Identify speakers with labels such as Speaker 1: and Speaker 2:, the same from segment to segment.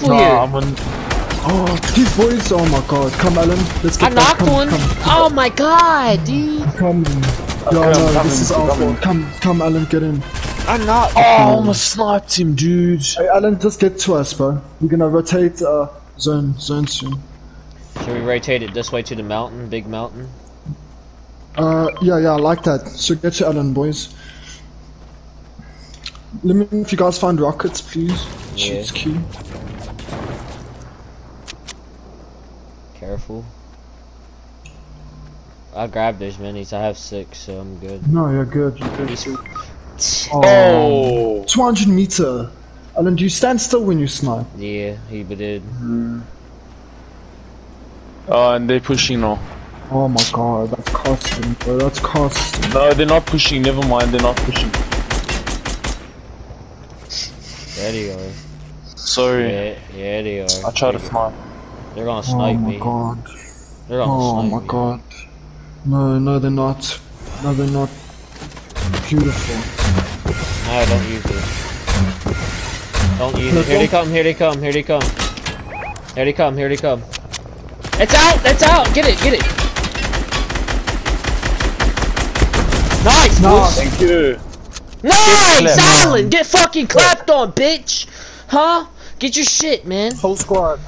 Speaker 1: rifle
Speaker 2: Nah,
Speaker 1: here.
Speaker 2: I'm on.
Speaker 3: Oh, these boys! Oh my god! Come, Alan. Let's
Speaker 1: I
Speaker 3: get back.
Speaker 1: knocked
Speaker 3: come,
Speaker 1: one.
Speaker 3: Come,
Speaker 1: Oh my god, dude.
Speaker 3: come. Yo,
Speaker 2: I'm
Speaker 3: no,
Speaker 2: coming,
Speaker 3: this is our Come, come, Alan, get in.
Speaker 1: I knocked.
Speaker 2: Oh, I almost sniped him, dude.
Speaker 3: Hey, Alan, just get to us, bro. We're gonna rotate uh, zone, zone soon.
Speaker 1: Should we rotate it this way to the mountain, big mountain?
Speaker 3: Uh, yeah, yeah, I like that. So get to Alan, boys. Let me know if you guys find rockets, please.
Speaker 1: Yeah.
Speaker 3: Shit's key.
Speaker 1: Careful. I grabbed those minis. I have six, so I'm good.
Speaker 3: No, you're good. You're good.
Speaker 2: Oh.
Speaker 3: 200 meter. Alan, do you stand still when you snipe?
Speaker 1: Yeah, he did.
Speaker 2: Oh, and they're pushing now.
Speaker 3: Oh my god, that's costing, bro. That's costing.
Speaker 2: No, they're not pushing. Never mind, they're not pushing.
Speaker 1: There they are.
Speaker 2: Sorry,
Speaker 1: Yeah, yeah, they are.
Speaker 2: I tried to snipe.
Speaker 1: They're gonna
Speaker 3: Oh my
Speaker 1: me.
Speaker 3: god.
Speaker 1: They're gonna
Speaker 3: Oh
Speaker 1: snipe
Speaker 3: my
Speaker 1: me.
Speaker 3: god. No, no, they're not. No, they're not. Beautiful.
Speaker 1: No, don't use it. Don't use it. Here they come, here they come, here they come. Here they come, here they come. It's out! It's out! Get it, get it! Nice!
Speaker 3: Nice.
Speaker 1: Nice!
Speaker 2: Thank you.
Speaker 1: Nice!
Speaker 2: clapped.
Speaker 1: Alan! Get fucking clapped on, bitch! Huh? Get your shit, man.
Speaker 4: Whole squad.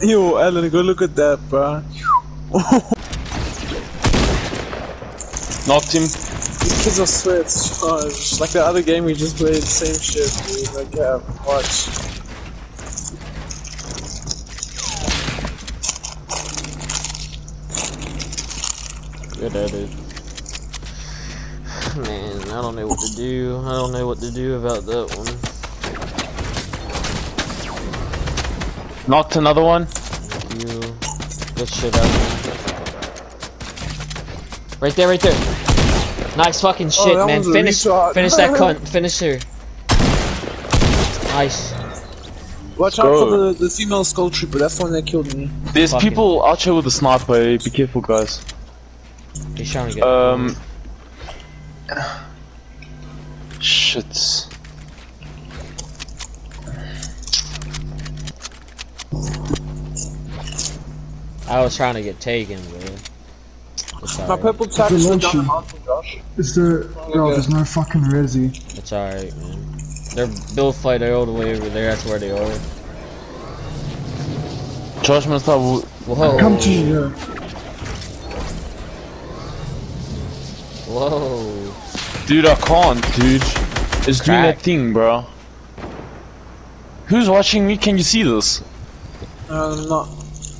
Speaker 4: Yo, Alan, go look at that, bro.
Speaker 2: Knocked him.
Speaker 4: These kids are sweats. charged. Like the other game we just played, same shit, dude. Like, yeah, watch.
Speaker 1: Good at it. Man, I don't know what to do. I don't know what to do about that one.
Speaker 2: Knocked another one.
Speaker 1: You. Good shit out Right there, right there. Nice fucking shit,
Speaker 4: that
Speaker 1: man. Finish, finish that cunt. Finish her. Nice.
Speaker 4: Watch out
Speaker 2: go.
Speaker 4: for the, the female skull trooper. That's the one that killed me.
Speaker 2: There's
Speaker 1: Fucking-
Speaker 2: people out here with a sniper. eh? Be careful, guys.
Speaker 1: He's trying to get.
Speaker 2: Um. Shit.
Speaker 1: I was trying to get taken, bro.
Speaker 4: My purple tap is still
Speaker 3: launch
Speaker 4: down the
Speaker 3: you.
Speaker 4: mountain, Josh.
Speaker 3: Is there. No, there's no fucking resi.
Speaker 1: It's alright, man. They're build fight all the way over there. That's where they are.
Speaker 2: Josh, man, stop. w-
Speaker 1: Whoa.
Speaker 3: Come to me, yeah.
Speaker 1: Whoa.
Speaker 2: Dude, I can't, dude. It's doing
Speaker 1: Crack.
Speaker 2: that thing, bro. Who's watching me? Can you see this?
Speaker 4: Uh, I'm not.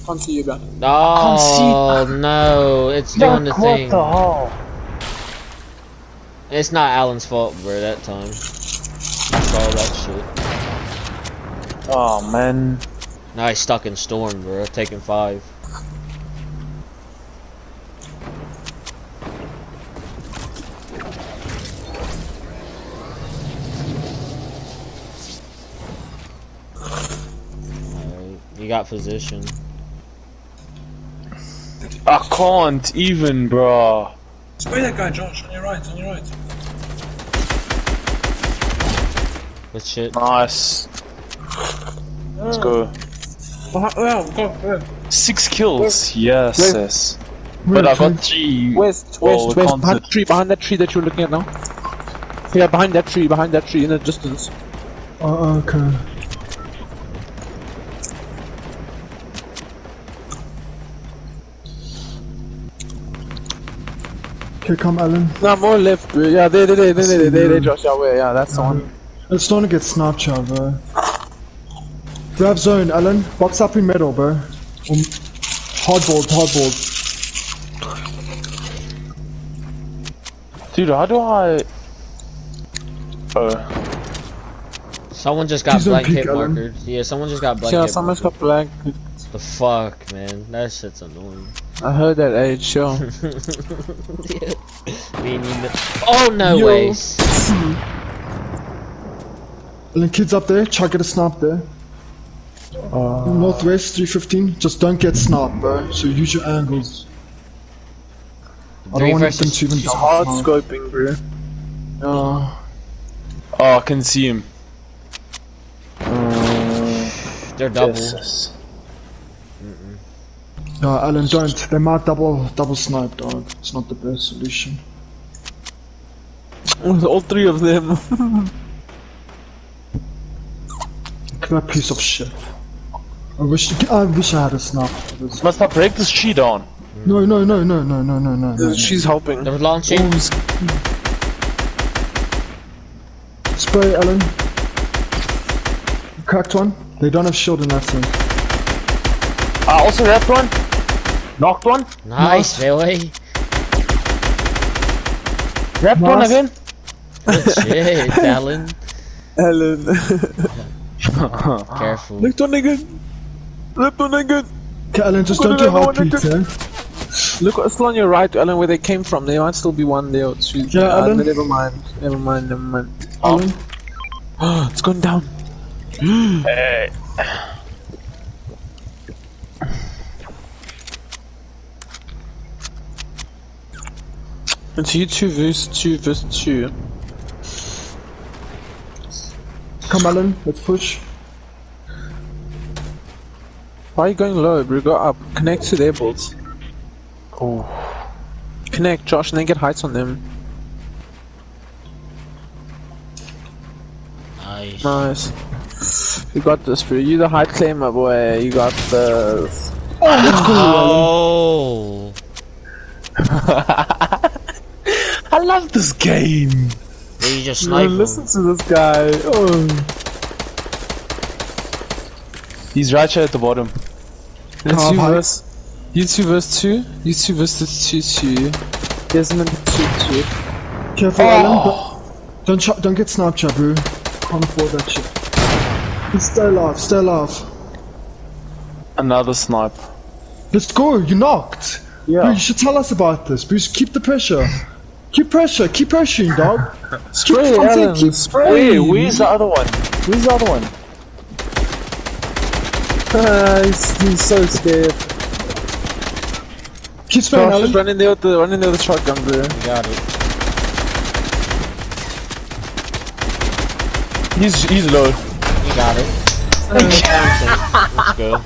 Speaker 4: Can't see you, guy.
Speaker 1: Oh no, it's doing the thing.
Speaker 2: hell?
Speaker 1: It's not Alan's fault, bro. That time. I saw that shit.
Speaker 2: Oh man.
Speaker 1: Now he's stuck in storm, bro. Taking five. You got position.
Speaker 2: I can't even, bro.
Speaker 4: Spray that guy, Josh. On your right, on your right.
Speaker 1: What shit?
Speaker 2: Nice. Let's go.
Speaker 4: Behind, well, go, go.
Speaker 2: Six kills. Yes,
Speaker 4: Wait.
Speaker 2: yes. But I got three.
Speaker 4: West,
Speaker 2: Well,
Speaker 4: west, west. Behind
Speaker 2: sit.
Speaker 4: the tree, behind that tree that you're looking at now. Yeah, behind that tree, behind that tree, in the distance.
Speaker 3: Oh, okay. Okay, come, Alan.
Speaker 4: No, more left, bro. Yeah, they, there, there, there, there, there, there, Josh. Yeah, wait, yeah, that's the one.
Speaker 3: It's starting to get sniped, here, bro. Grab zone, Alan. Box up in middle, bro. Um, hardboard, hardboard.
Speaker 2: Dude, how do I? Oh,
Speaker 1: Someone just got
Speaker 3: Please don't
Speaker 1: blank
Speaker 3: peek,
Speaker 1: hit
Speaker 3: Alan.
Speaker 1: markers. Yeah, someone just got blank
Speaker 4: Yeah,
Speaker 1: hit
Speaker 4: someone's
Speaker 1: markers.
Speaker 4: got black.
Speaker 1: The fuck, man. That shit's annoying.
Speaker 4: I heard that age, sure.
Speaker 1: Me and you know- Oh no
Speaker 3: Yo.
Speaker 1: way.
Speaker 3: Alan, kids up there. Try to get a snap there. Northwest 315. Just don't get sniped, bro. So use your angles. I don't want them
Speaker 1: versus
Speaker 3: to even
Speaker 4: He's hard scoping, bro.
Speaker 3: Uh,
Speaker 2: oh, I can see him.
Speaker 1: They're double.
Speaker 2: Jesus.
Speaker 3: No, Alan, don't. They might double double snipe, dog. It's not the best solution.
Speaker 4: With all three of them.
Speaker 3: Look at that piece of shit. I wish I wish I had a snipe. for this.
Speaker 2: Must I break this tree down?
Speaker 3: No, no, no, no, no, no, no, no. no.
Speaker 4: She's helping.
Speaker 1: They're launching.
Speaker 3: Oh, Spray, Alan. Cracked one. They don't have shield in that sense.
Speaker 2: I also wrapped one. Knocked one.
Speaker 1: Nice, Billy.
Speaker 2: Wrapped one again.
Speaker 1: Good shit, Alan.
Speaker 4: Ellen.
Speaker 1: Careful.
Speaker 4: Left one again. Left one again.
Speaker 3: Okay, Alan, just
Speaker 4: Go
Speaker 3: don't
Speaker 4: to
Speaker 3: do
Speaker 4: level
Speaker 3: hard
Speaker 4: one,
Speaker 3: eh?
Speaker 4: Look, it's still on your right, Alan, where they came from. There might still be one there or two.
Speaker 3: Yeah,
Speaker 4: Uh,
Speaker 3: Alan.
Speaker 4: Never mind. Never mind. Never mind.
Speaker 3: Alan,
Speaker 4: it's gone down.
Speaker 2: Hey.
Speaker 4: It's you two versus two versus two.
Speaker 3: come, Alan. Let's push.
Speaker 4: Why are you going low, bro? Go up. Connect to their bolts.
Speaker 2: Oh.
Speaker 4: Connect, Josh, and then get heights on them.
Speaker 1: Nice.
Speaker 4: Nice. You got this, bro. You the height claimer, boy. You got this.
Speaker 1: Oh.
Speaker 2: I love this game.
Speaker 1: Did you just
Speaker 4: Man,
Speaker 1: snipe
Speaker 4: listen to this guy. Oh.
Speaker 2: He's right here at the bottom.
Speaker 4: It's
Speaker 3: Calm,
Speaker 4: you
Speaker 3: height.
Speaker 4: verse. You two verse two. You two versus two two. Desmond two two.
Speaker 3: Careful, oh. Alan. Don't don't, ch- don't get sniped, Chabu. Can't afford that shit. Just stay alive. Stay alive.
Speaker 2: Another snipe.
Speaker 3: Let's go. You knocked.
Speaker 4: Yeah.
Speaker 3: Bro, you should tell us about this. Bruce, keep the pressure. Keep pressure. Keep pressuring, dog.
Speaker 4: Spray,
Speaker 3: I'm
Speaker 4: Alan.
Speaker 3: keep
Speaker 4: Spray.
Speaker 2: Wait, where's the other one? Where's the other one?
Speaker 4: Ah, he's, he's so scared.
Speaker 3: Keep spraying,
Speaker 4: Josh,
Speaker 3: Alan.
Speaker 4: just run in there with the run in there with the shotgun, bro.
Speaker 1: You got it.
Speaker 2: He's he's low.
Speaker 1: You got it. Let's go.